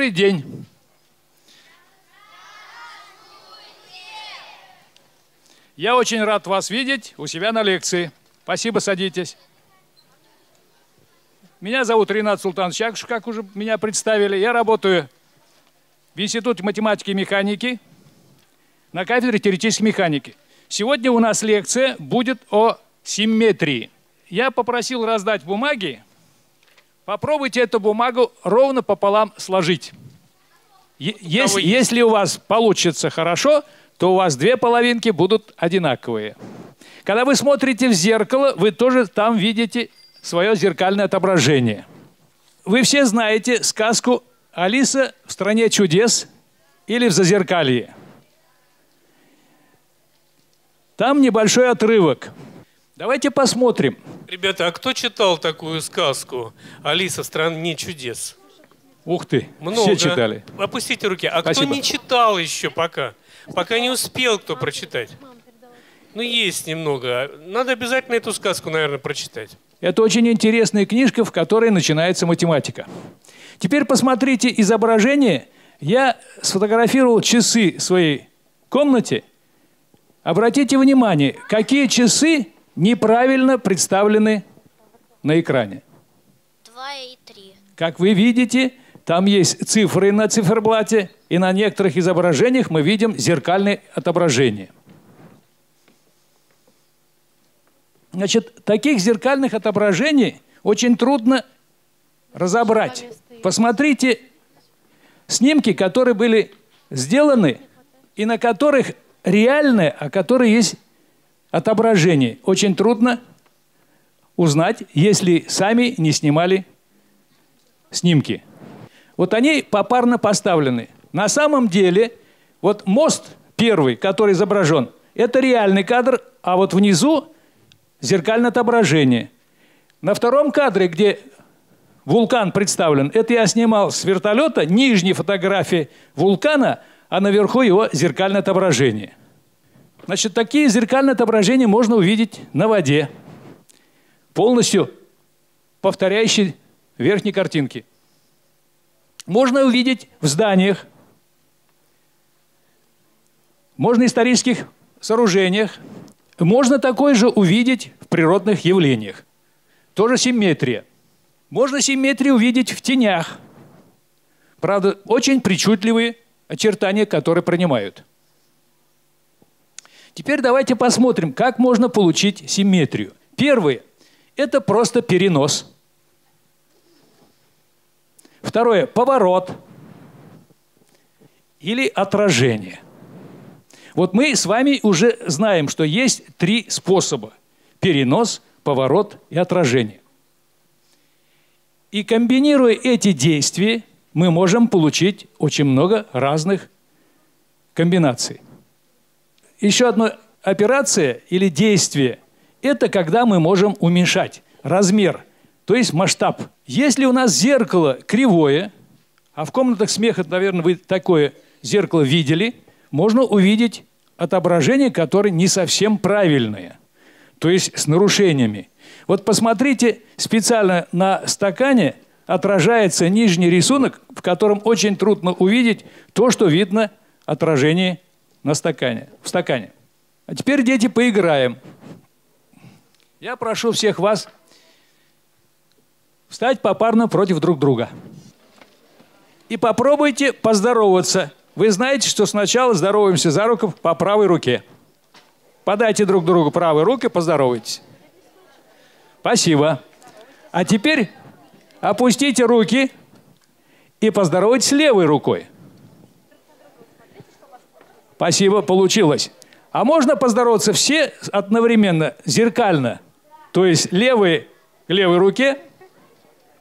Добрый день. Я очень рад вас видеть у себя на лекции. Спасибо, садитесь. Меня зовут Ренат Султанович Якушев, как уже меня представили. Я работаю в Институте математики и механики на кафедре теоретической механики. Сегодня у нас лекция будет о симметрии. Я попросил раздать бумаги. Попробуйте эту бумагу ровно пополам сложить. Если, если у вас получится хорошо, то у вас две половинки будут одинаковые. Когда вы смотрите в зеркало, вы тоже там видите свое зеркальное отображение. Вы все знаете сказку «Алиса в стране чудес» или «В зазеркалье». Там небольшой отрывок. Давайте посмотрим. Ребята, а кто читал такую сказку «Алиса в стране чудес»? Ух ты, Много. все читали. Опустите руки. А Спасибо. кто не читал еще пока? Пока не успел кто прочитать? Ну, есть немного. Надо обязательно эту сказку, наверное, прочитать. Это очень интересная книжка, в которой начинается математика. Теперь посмотрите изображение. Я сфотографировал часы в своей комнате Обратите внимание, какие часы неправильно представлены на экране. Два и три. Как вы видите, там есть цифры на циферблате, и на некоторых изображениях мы видим зеркальное отображение. Значит, таких зеркальных отображений очень трудно разобрать. Посмотрите снимки, которые были сделаны и на которых реальное, а которое есть отображение. Очень трудно узнать, если сами не снимали снимки. Вот они попарно поставлены. На самом деле, вот мост первый, который изображен, это реальный кадр, а вот внизу зеркальное отображение. На втором кадре, где вулкан представлен, это я снимал с вертолета, нижней фотографии вулкана, а наверху его зеркальное отображение. Значит, такие зеркальные отображения можно увидеть на воде, полностью повторяющие верхней картинки. Можно увидеть в зданиях, можно в исторических сооружениях, можно такое же увидеть в природных явлениях. Тоже симметрия. Можно симметрию увидеть в тенях. Правда, очень причудливые очертания, которые принимают. Теперь давайте посмотрим, как можно получить симметрию. Первое – это просто перенос. Второе – поворот или отражение. Вот мы с вами уже знаем, что есть три способа – перенос, поворот и отражение. И комбинируя эти действия, мы можем получить очень много разных комбинаций. Еще одна операция или действие – это когда мы можем уменьшать размер, то есть масштаб. Если у нас зеркало кривое, а в комнатах смеха, наверное, вы такое зеркало видели, можно увидеть отображение, которое не совсем правильное, то есть с нарушениями. Вот посмотрите, специально на стакане отражается нижний рисунок, в котором очень трудно увидеть то, что видно отражение на стакане, в стакане. А теперь, дети, поиграем. Я прошу всех вас встать попарно против друг друга. И попробуйте поздороваться. Вы знаете, что сначала здороваемся за руку по правой руке. Подайте друг другу правой рукой, поздоровайтесь. Спасибо. А теперь опустите руки и поздоровайтесь левой рукой. Спасибо, получилось. А можно поздороваться все одновременно, зеркально. То есть левый к левой руке.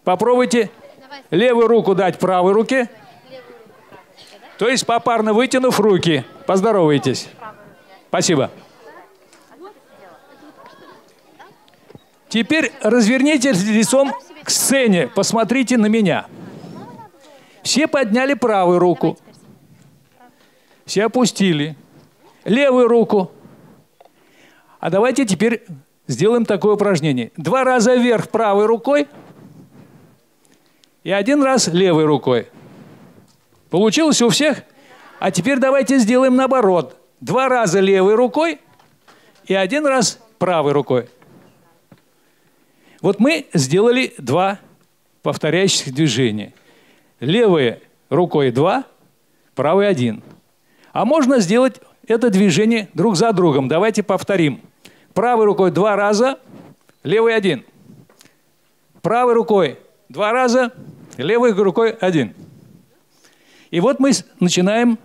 Попробуйте левую руку дать правой руке. То есть попарно вытянув руки. Поздоровайтесь. Спасибо. Теперь развернитесь лицом к сцене. Посмотрите на меня. Все подняли правую руку. Все опустили. Левую руку. А давайте теперь сделаем такое упражнение. Два раза вверх правой рукой и один раз левой рукой. Получилось у всех? А теперь давайте сделаем наоборот. Два раза левой рукой и один раз правой рукой. Вот мы сделали два повторяющихся движения. Левой рукой два, правой один. А можно сделать это движение друг за другом. Давайте повторим. Правой рукой два раза, левой один. Правой рукой два раза, левой рукой один. И вот мы начинаем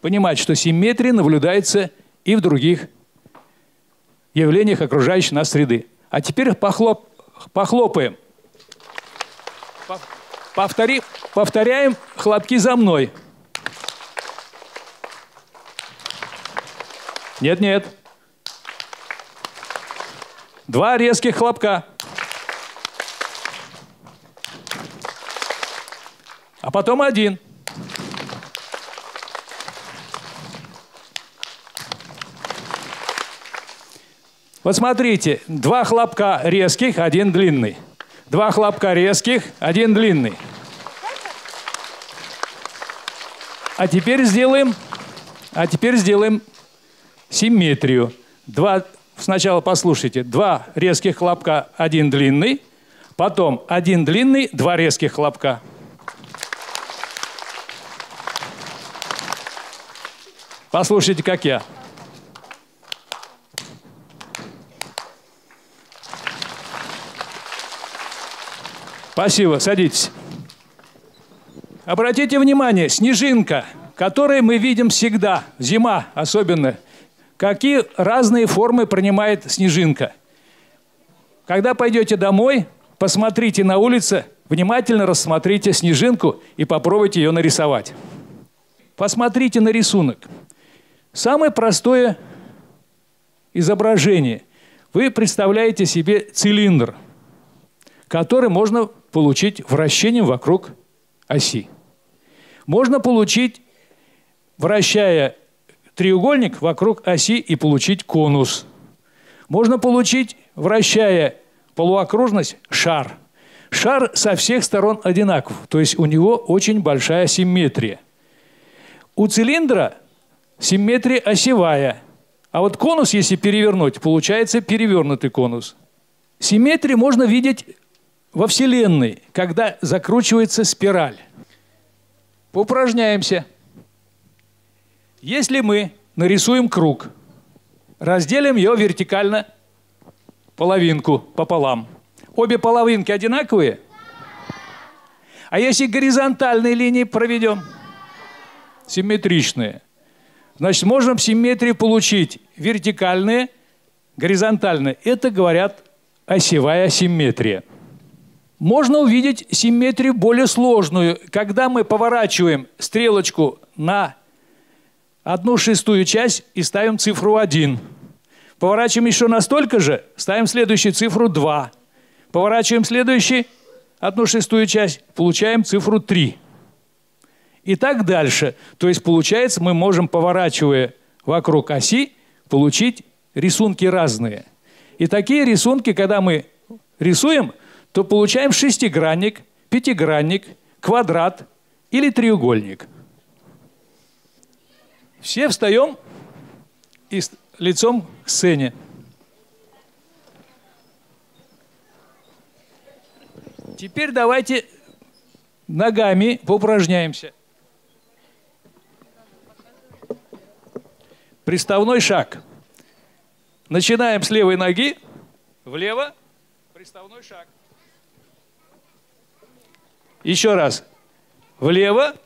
понимать, что симметрия наблюдается и в других явлениях окружающей нас среды. А теперь похлоп, похлопаем. Повтори, повторяем хлопки за мной. Нет, нет. Два резких хлопка. А потом один. Вот смотрите, два хлопка резких, один длинный. Два хлопка резких, один длинный. А теперь сделаем, а теперь сделаем симметрию. Два, сначала послушайте, два резких хлопка, один длинный, потом один длинный, два резких хлопка. Послушайте, как я. Спасибо, садитесь. Обратите внимание, снежинка, которую мы видим всегда, зима особенно, какие разные формы принимает снежинка. Когда пойдете домой, посмотрите на улице, внимательно рассмотрите снежинку и попробуйте ее нарисовать. Посмотрите на рисунок. Самое простое изображение. Вы представляете себе цилиндр, который можно получить вращением вокруг оси. Можно получить, вращая треугольник вокруг оси и получить конус. Можно получить, вращая полуокружность, шар. Шар со всех сторон одинаков, то есть у него очень большая симметрия. У цилиндра симметрия осевая, а вот конус, если перевернуть, получается перевернутый конус. Симметрию можно видеть во Вселенной, когда закручивается спираль. Поупражняемся. Если мы нарисуем круг, разделим ее вертикально половинку пополам. Обе половинки одинаковые? А если горизонтальные линии проведем? Симметричные. Значит, можем симметрию получить вертикальные, горизонтальные. Это, говорят, осевая симметрия можно увидеть симметрию более сложную, когда мы поворачиваем стрелочку на одну шестую часть и ставим цифру 1. Поворачиваем еще настолько же, ставим следующую цифру 2. Поворачиваем следующий, одну шестую часть, получаем цифру 3. И так дальше. То есть получается, мы можем, поворачивая вокруг оси, получить рисунки разные. И такие рисунки, когда мы рисуем, то получаем шестигранник, пятигранник, квадрат или треугольник. Все встаем и лицом к сцене. Теперь давайте ногами поупражняемся. Приставной шаг. Начинаем с левой ноги, влево, приставной шаг. Еще раз. Влево.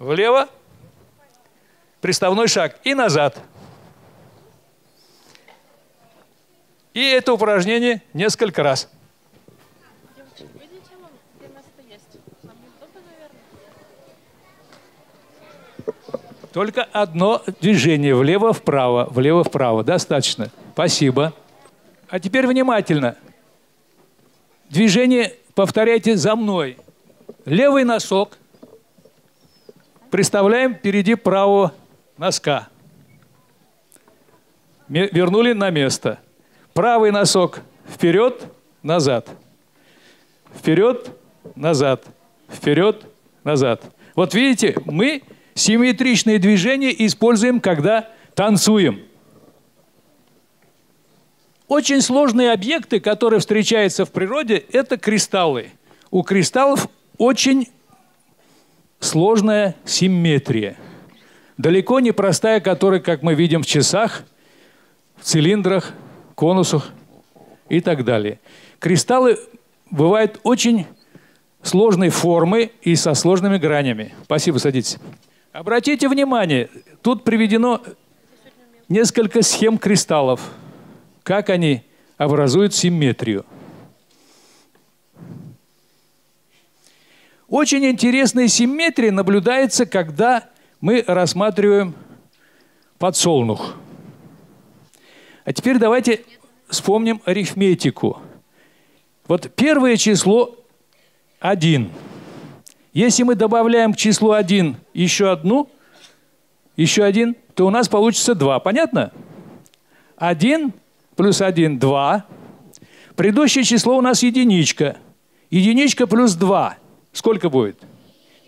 Влево. Приставной шаг. И назад. И это упражнение несколько раз. Только одно движение влево-вправо, влево-вправо. Достаточно. Спасибо. А теперь внимательно. Движение повторяйте за мной. Левый носок представляем впереди правого носка. вернули на место. Правый носок вперед, назад. Вперед, назад. Вперед, назад. Вот видите, мы симметричные движения используем, когда танцуем. Очень сложные объекты, которые встречаются в природе, это кристаллы. У кристаллов очень сложная симметрия. Далеко не простая, которая, как мы видим в часах, в цилиндрах, конусах и так далее. Кристаллы бывают очень сложной формы и со сложными гранями. Спасибо, садитесь. Обратите внимание, тут приведено несколько схем кристаллов – как они образуют симметрию. Очень интересная симметрия наблюдается, когда мы рассматриваем подсолнух. А теперь давайте вспомним арифметику. Вот первое число 1. Если мы добавляем к числу 1 еще одну, еще один, то у нас получится 2. Понятно? 1 плюс 1 – 2. Предыдущее число у нас единичка. Единичка плюс 2. Сколько будет?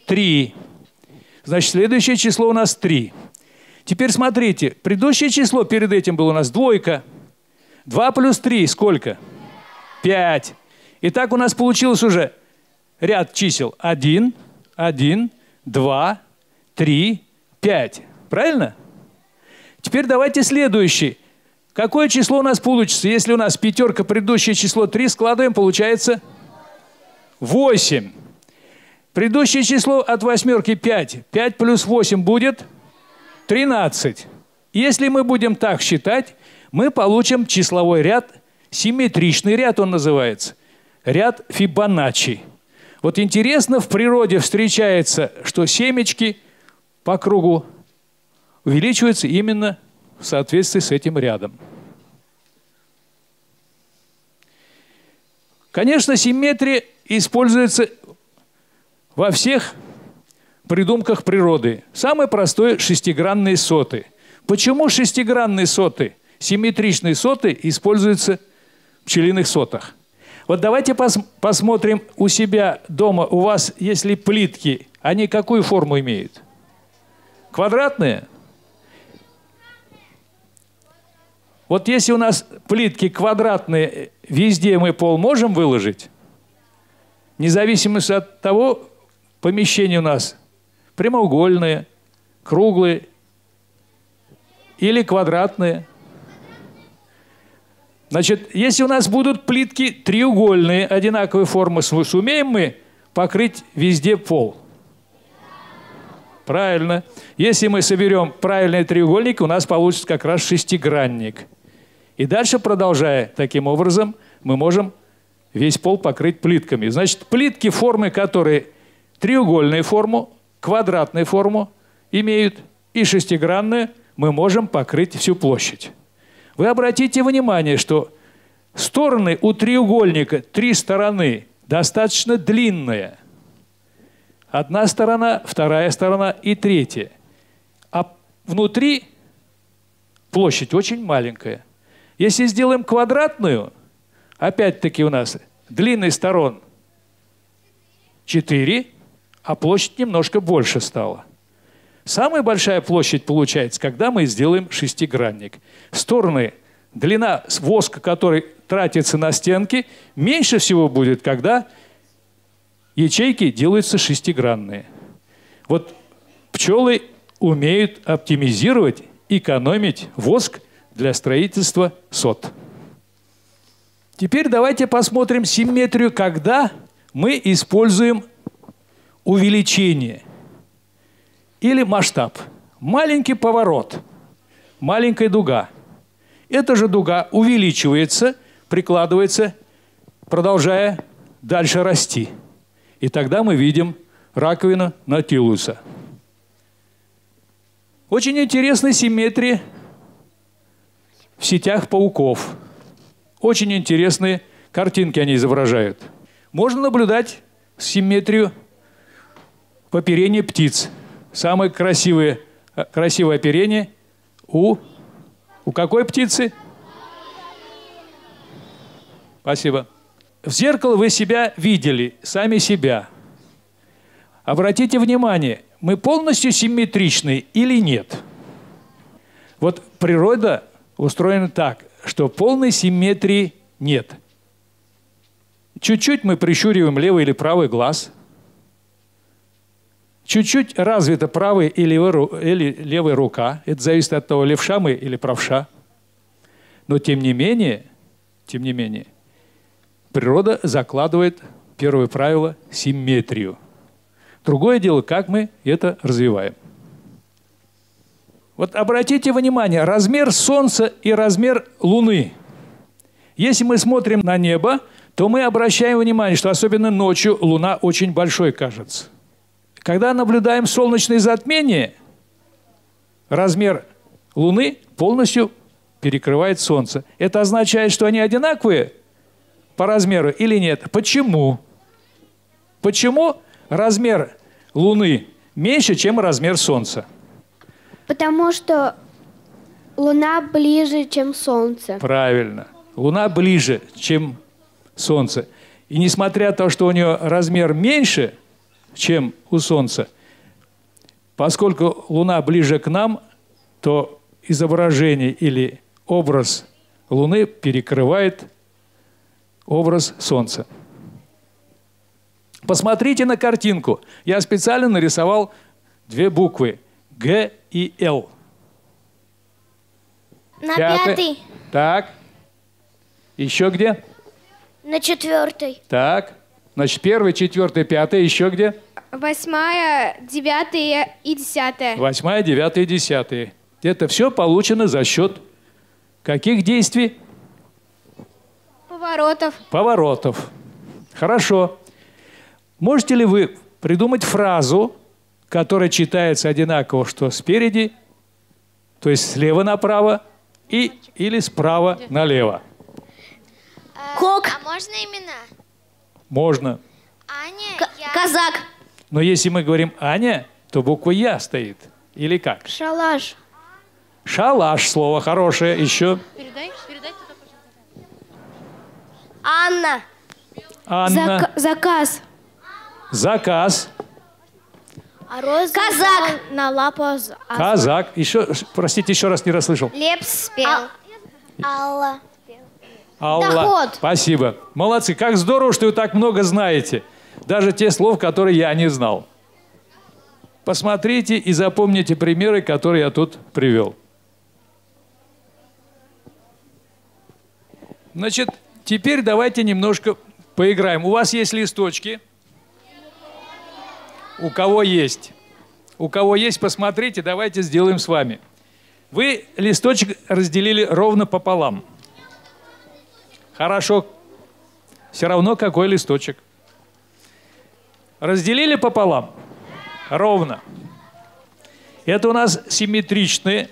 3. Значит, следующее число у нас 3. Теперь смотрите, предыдущее число перед этим было у нас двойка. 2 плюс 3 сколько? 5. Итак, у нас получилось уже ряд чисел 1, 1, 2, 3, 5. Правильно? Теперь давайте следующий. Какое число у нас получится? Если у нас пятерка, предыдущее число 3, складываем, получается 8. Предыдущее число от восьмерки 5. 5 плюс 8 будет 13. Если мы будем так считать, мы получим числовой ряд, симметричный ряд он называется, ряд Фибоначчи. Вот интересно, в природе встречается, что семечки по кругу увеличиваются именно в соответствии с этим рядом. Конечно, симметрия используется во всех придумках природы. Самый простой – шестигранные соты. Почему шестигранные соты, симметричные соты используются в пчелиных сотах? Вот давайте пос посмотрим у себя дома. У вас, если плитки, они какую форму имеют? Квадратные? Вот если у нас плитки квадратные, везде мы пол можем выложить, независимо от того, помещение у нас прямоугольные, круглые или квадратные. Значит, если у нас будут плитки треугольные, одинаковой формы, сумеем мы покрыть везде пол? Правильно. Если мы соберем правильный треугольник, у нас получится как раз шестигранник – и дальше, продолжая таким образом, мы можем весь пол покрыть плитками. Значит, плитки, формы которые треугольную форму, квадратную форму имеют и шестигранную, мы можем покрыть всю площадь. Вы обратите внимание, что стороны у треугольника, три стороны, достаточно длинные. Одна сторона, вторая сторона и третья. А внутри площадь очень маленькая – если сделаем квадратную, опять-таки у нас длинных сторон 4, а площадь немножко больше стала. Самая большая площадь получается, когда мы сделаем шестигранник. Стороны, длина воска, который тратится на стенки, меньше всего будет, когда ячейки делаются шестигранные. Вот пчелы умеют оптимизировать, экономить воск – для строительства сот. Теперь давайте посмотрим симметрию, когда мы используем увеличение или масштаб. Маленький поворот, маленькая дуга. Эта же дуга увеличивается, прикладывается, продолжая дальше расти. И тогда мы видим раковину Натилуса. Очень интересная симметрия в сетях пауков. Очень интересные картинки они изображают. Можно наблюдать симметрию в оперении птиц. Самое красивое, красивое оперение у У какой птицы? Спасибо. В зеркало вы себя видели, сами себя. Обратите внимание, мы полностью симметричны или нет? Вот природа устроена так, что полной симметрии нет. Чуть-чуть мы прищуриваем левый или правый глаз. Чуть-чуть развита правая или левая рука. Это зависит от того, левша мы или правша. Но тем не менее, тем не менее, природа закладывает первое правило – симметрию. Другое дело, как мы это развиваем. Вот обратите внимание, размер Солнца и размер Луны. Если мы смотрим на небо, то мы обращаем внимание, что особенно ночью Луна очень большой кажется. Когда наблюдаем солнечное затмение, размер Луны полностью перекрывает Солнце. Это означает, что они одинаковые по размеру или нет? Почему? Почему размер Луны меньше, чем размер Солнца? Потому что Луна ближе, чем Солнце. Правильно. Луна ближе, чем Солнце. И несмотря на то, что у нее размер меньше, чем у Солнца, поскольку Луна ближе к нам, то изображение или образ Луны перекрывает образ Солнца. Посмотрите на картинку. Я специально нарисовал две буквы Г и Л. На Пятый. пятый. Так. Еще где? На четвертый. Так. Значит, первый, четвертый, пятый. Еще где? Восьмая, девятая и десятая. Восьмая, девятая, десятая. Это все получено за счет каких действий? Поворотов. Поворотов. Хорошо. Можете ли вы придумать фразу, которая читается одинаково, что спереди, то есть слева направо, и, или справа налево? Кок. А можно имена? Можно. Аня, я... Казак. Но если мы говорим Аня, то буква Я стоит. Или как? Шалаш. Шалаш слово хорошее. Еще Анна. Анна. заказ. Заказ. А Роза Казак. На, лапу. Казак. Еще, простите, еще раз не расслышал. Лепс спел. Алла. Алла. Доход. Спасибо. Молодцы. Как здорово, что вы так много знаете. Даже те слов, которые я не знал. Посмотрите и запомните примеры, которые я тут привел. Значит, теперь давайте немножко поиграем. У вас есть листочки? У кого есть? У кого есть, посмотрите, давайте сделаем с вами. Вы листочек разделили ровно пополам. Хорошо. Все равно какой листочек. Разделили пополам? Ровно. Это у нас симметричное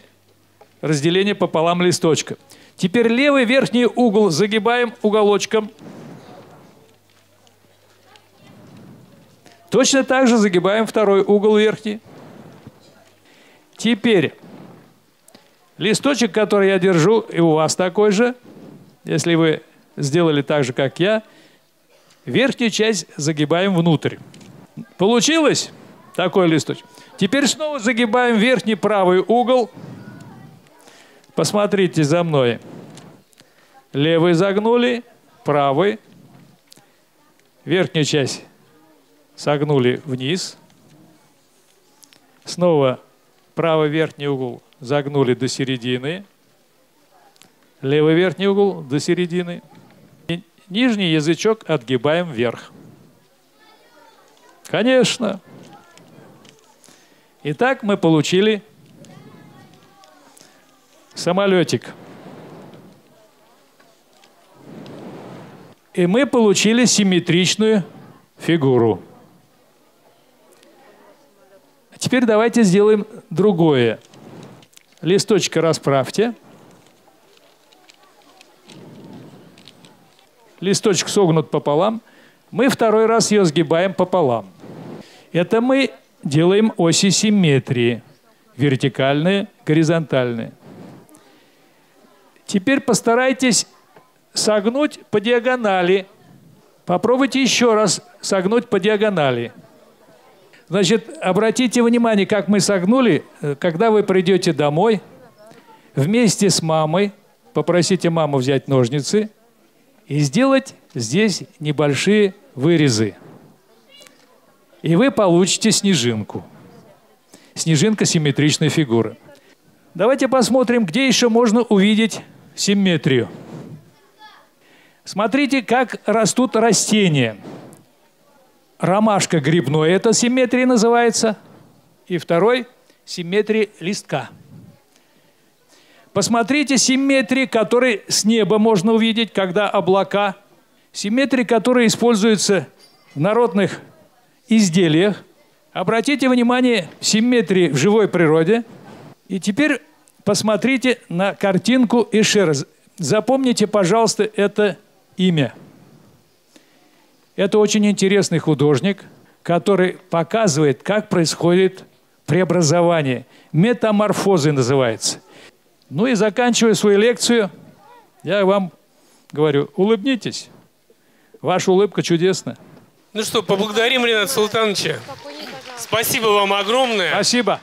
разделение пополам листочка. Теперь левый верхний угол загибаем уголочком. Точно так же загибаем второй угол верхний. Теперь листочек, который я держу, и у вас такой же, если вы сделали так же, как я, верхнюю часть загибаем внутрь. Получилось? Такой листочек. Теперь снова загибаем верхний правый угол. Посмотрите за мной. Левый загнули, правый. Верхнюю часть согнули вниз. Снова правый верхний угол загнули до середины. Левый верхний угол до середины. Нижний язычок отгибаем вверх. Конечно. Итак, мы получили самолетик. И мы получили симметричную фигуру. А Теперь давайте сделаем другое. Листочка расправьте. Листочек согнут пополам. Мы второй раз ее сгибаем пополам. Это мы делаем оси симметрии. Вертикальные, горизонтальные. Теперь постарайтесь согнуть по диагонали. Попробуйте еще раз согнуть по диагонали. Значит, обратите внимание, как мы согнули, э, когда вы придете домой, вместе с мамой, попросите маму взять ножницы и сделать здесь небольшие вырезы. И вы получите снежинку. Снежинка симметричной фигуры. Давайте посмотрим, где еще можно увидеть симметрию. Смотрите, как растут растения. Ромашка грибной, это симметрия называется. И второй – симметрия листка. Посмотрите симметрии, которые с неба можно увидеть, когда облака. Симметрии, которые используются в народных изделиях. Обратите внимание, симметрии в живой природе. И теперь посмотрите на картинку еще раз. Запомните, пожалуйста, это имя. Это очень интересный художник, который показывает, как происходит преобразование. Метаморфозы называется. Ну и заканчивая свою лекцию, я вам говорю, улыбнитесь. Ваша улыбка чудесна. Ну что, поблагодарим Рената Султановича. Спасибо вам огромное. Спасибо.